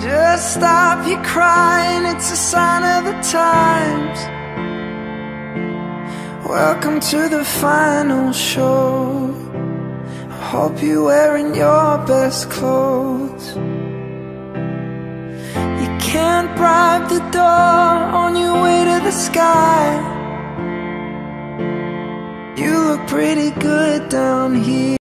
Just stop your crying, it's a sign of the times. Welcome to the final show. I hope you're wearing your best clothes. You can't bribe the door on your way to the sky. Look pretty good down here.